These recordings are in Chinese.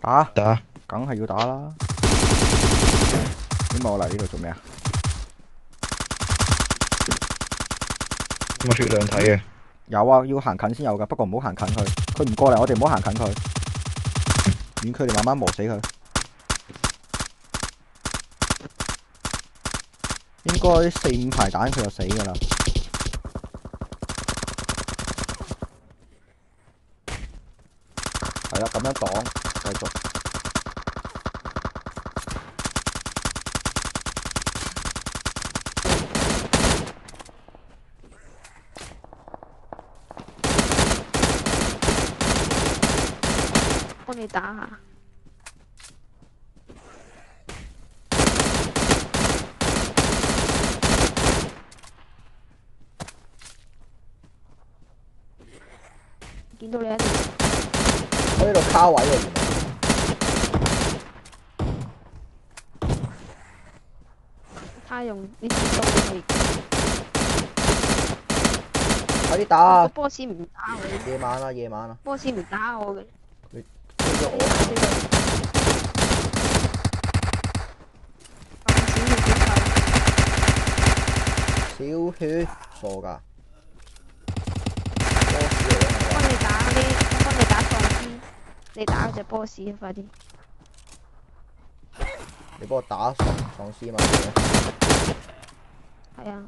打，打，梗係要打啦。點解我嚟呢度做咩啊？咁我血量睇嘅，有啊，要行近先有噶，不過唔好行近佢。佢唔過嚟，我哋唔好行近佢。遠距離慢慢磨死佢。應該四五排彈佢就死噶啦。係啦，咁樣擋，繼續。幫你打下。見到你喺度，我呢度卡位啊，他用呢支刀去。快啲打個！boss 唔打我，夜晚啦，夜晚啦，boss 唔打我嘅。我。小血，傻噶。幫你打啲，幫你打喪屍，你打嗰隻 boss 啊！快啲！你幫我打喪喪屍嘛？係啊，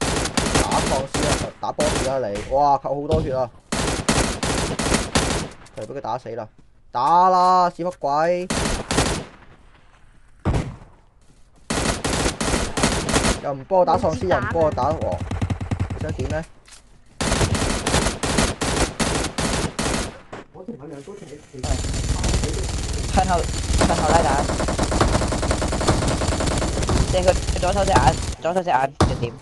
打喪屍啊！打 boss 啦你！哇，扣好多血啊！就俾佢打死啦！打啦，屎忽鬼！又唔幫我打喪屍，又唔幫我打王，你想點呢？向後向後拉打，左手隻眼，左手隻眼就點？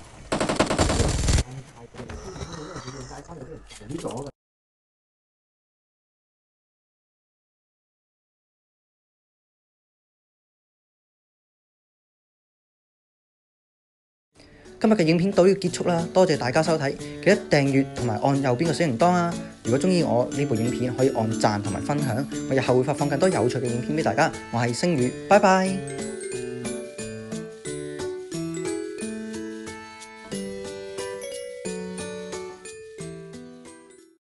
今日嘅影片到呢度結束啦，多謝大家收睇，記得訂閱同埋按右邊嘅小鈴鐺啊！如果中意我呢部影片，可以按讚同埋分享，我日後會發放更多有趣嘅影片俾大家。我係星宇，拜拜。